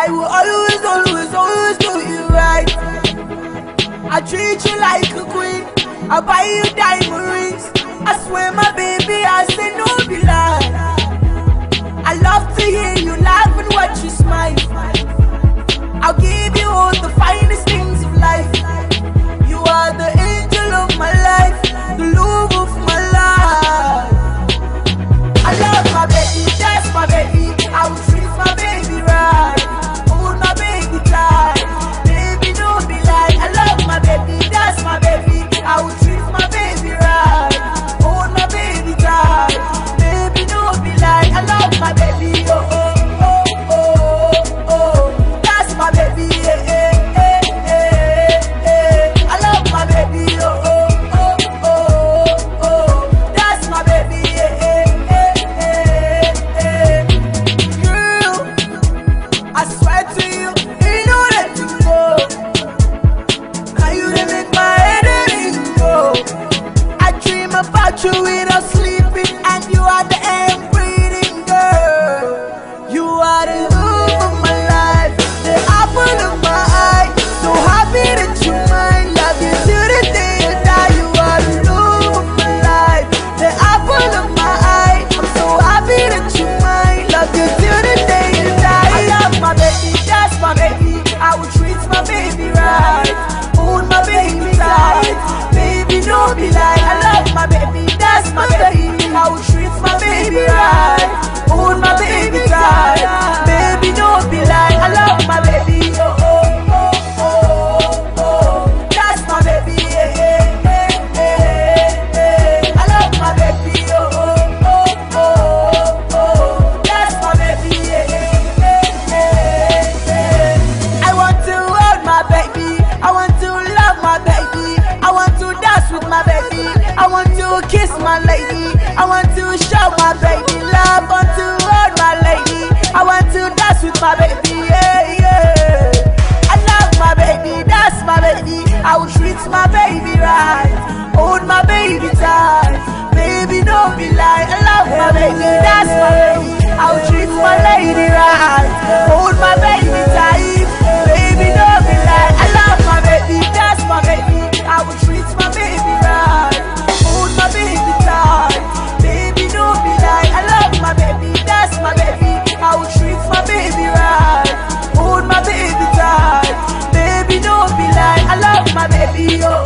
I will always, always, always do you right. I treat you like a queen. I buy you diamond rings. kiss my lady. I want to show my baby love. Want to hold my lady. I want to dance with my baby. Yeah, yeah. I love my baby. That's my baby. I will treat my baby right. Hold my baby tight. Baby, don't be lying. I love my baby. That's my baby. I will treat my lady right. Hold my baby. Rio.